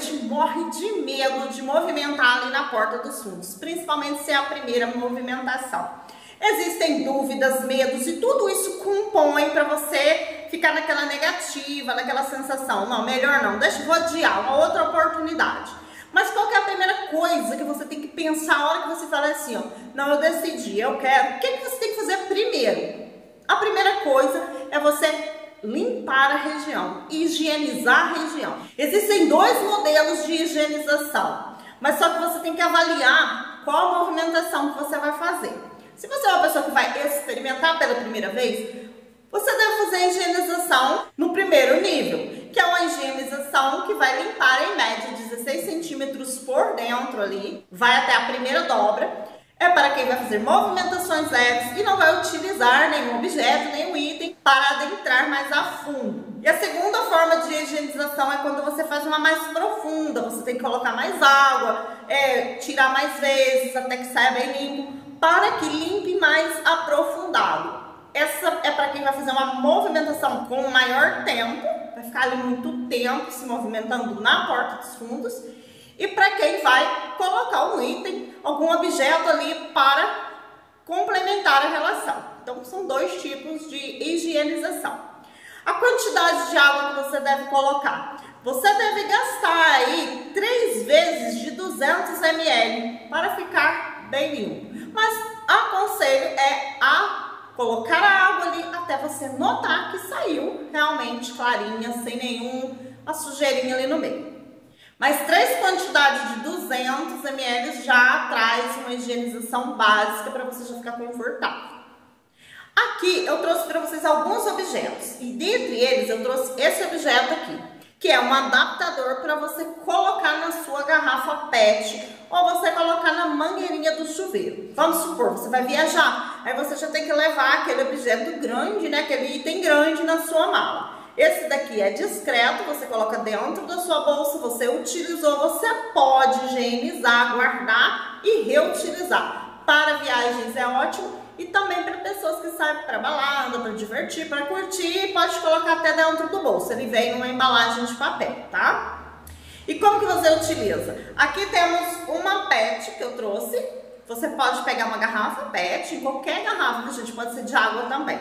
gente morre de medo de movimentar ali na porta dos fundos, principalmente se é a primeira movimentação. Existem dúvidas, medos e tudo isso compõe para você ficar naquela negativa, naquela sensação. Não, melhor não, deixa eu adiar, uma outra oportunidade. Mas qual é a primeira coisa que você tem que pensar a hora que você fala assim, ó, não, eu decidi, eu quero. O que, que você tem que fazer primeiro? A primeira coisa é você limpar a região, higienizar a região. Existem dois modelos de higienização, mas só que você tem que avaliar qual movimentação que você vai fazer. Se você é uma pessoa que vai experimentar pela primeira vez, você deve fazer a higienização no primeiro nível, que é uma higienização que vai limpar em média 16 centímetros por dentro ali, vai até a primeira dobra. É para quem vai fazer movimentações leves e não vai utilizar nenhum objeto, nenhum item para adentrar mais a fundo. E a segunda forma de higienização é quando você faz uma mais profunda, você tem que colocar mais água, é, tirar mais vezes até que saia bem limpo para que limpe mais aprofundado. Essa é para quem vai fazer uma movimentação com maior tempo, vai ficar ali muito tempo se movimentando na porta dos fundos. E para quem vai colocar um item, algum objeto ali para complementar a relação. Então, são dois tipos de higienização. A quantidade de água que você deve colocar. Você deve gastar aí três vezes de 200 ml para ficar bem limpo. Mas aconselho é a colocar a água ali até você notar que saiu realmente clarinha, sem nenhuma sujeirinha ali no meio. Mas três quantidades de 200 ml já traz uma higienização básica para você já ficar confortável. Aqui eu trouxe para vocês alguns objetos e dentre eles eu trouxe esse objeto aqui que é um adaptador para você colocar na sua garrafa PET ou você colocar na mangueirinha do chuveiro. Vamos supor, você vai viajar, aí você já tem que levar aquele objeto grande, né, aquele item grande na sua mala. Esse daqui é discreto, você coloca dentro da sua bolsa, você utilizou, você pode higienizar, guardar e reutilizar. Para viagens é ótimo e também para pessoas que saem para balada, para divertir, para curtir, pode colocar até dentro do bolso. Ele vem numa embalagem de papel, tá? E como que você utiliza? Aqui temos uma PET que eu trouxe. Você pode pegar uma garrafa PET, qualquer garrafa, gente, pode ser de água também.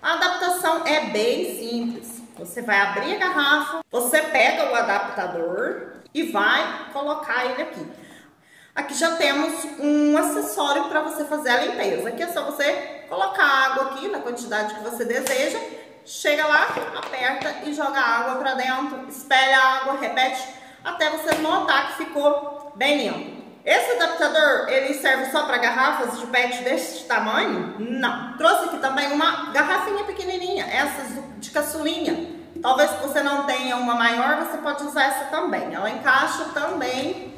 A adaptação é bem simples. Você vai abrir a garrafa, você pega o adaptador e vai colocar ele aqui. Aqui já temos um acessório para você fazer a limpeza. Aqui é só você colocar água aqui na quantidade que você deseja. Chega lá, aperta e joga água para dentro. Espere a água, repete até você notar que ficou bem limpo. Esse adaptador, ele serve só para garrafas de PET deste tamanho? Não. Trouxe aqui também uma garrafinha pequenininha, essas de caçulinha. Talvez se você não tenha uma maior, você pode usar essa também. Ela encaixa também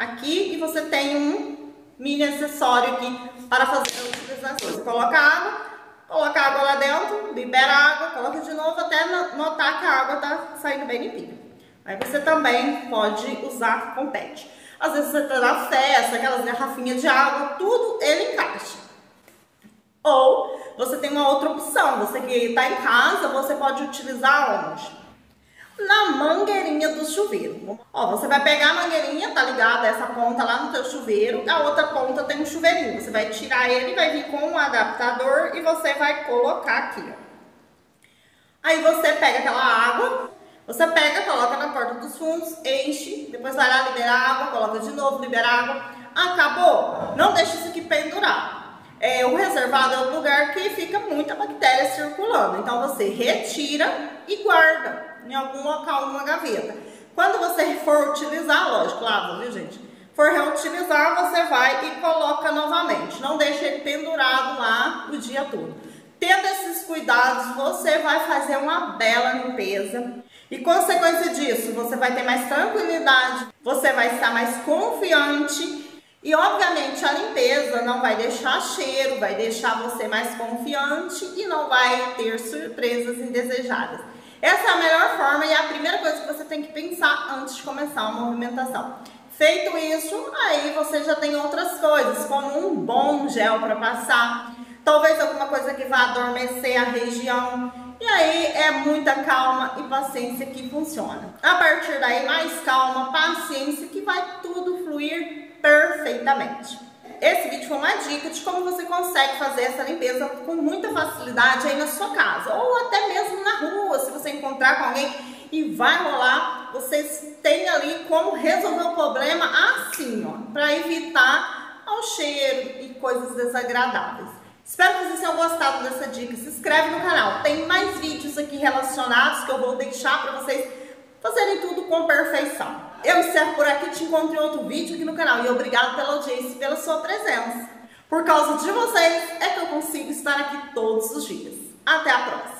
aqui e você tem um mini acessório aqui para fazer a utilização. Você coloca água, coloca água lá dentro, libera água, coloca de novo até notar que a água está saindo bem limpinha. Aí você também pode usar com PET. Às vezes você está na festa, aquelas garrafinhas de água, tudo ele encaixa. Ou você tem uma outra opção, você que está em casa, você pode utilizar onde? Mangueirinha do chuveiro. Ó, você vai pegar a mangueirinha, tá ligada? Essa ponta lá no teu chuveiro, a outra ponta tem um chuveirinho. Você vai tirar ele, vai vir com um adaptador e você vai colocar aqui, ó. Aí você pega aquela água, você pega, coloca na porta dos fundos, enche, depois vai lá, libera água, coloca de novo, libera água. Acabou? Não pendurar. O reservado é um lugar que fica muita bactéria circulando. Então você retira e guarda em algum local, numa gaveta. Quando você for utilizar, lógico, lava, viu gente? For reutilizar, você vai e coloca novamente. Não deixe ele pendurado lá o dia todo. Tendo esses cuidados, você vai fazer uma bela limpeza. E consequência disso, você vai ter mais tranquilidade, você vai estar mais confiante e obviamente a limpeza não vai deixar cheiro, vai deixar você mais confiante e não vai ter surpresas indesejadas. Essa é a melhor forma e é a primeira coisa que você tem que pensar antes de começar uma movimentação. Feito isso, aí você já tem outras coisas, como um bom gel para passar, talvez alguma coisa que vá adormecer a região E aí é muita calma e paciência que funciona. A partir daí, mais calma, paciência, que vai tudo fluir perfeitamente. Esse vídeo foi uma dica de como você consegue fazer essa limpeza com muita facilidade aí na sua casa, ou até mesmo na rua, se você encontrar com alguém e vai rolar, vocês têm ali como resolver o problema assim, ó, para evitar o cheiro e coisas desagradáveis. Espero que vocês tenham gostado dessa dica. Se inscreve no canal. Tem mais vídeos aqui relacionados que eu vou deixar para vocês fazerem tudo com perfeição. Eu encerro por aqui, te encontro em outro vídeo aqui no canal. E obrigado pela audiência e pela sua presença. Por causa de vocês é que eu consigo estar aqui todos os dias. Até a próxima!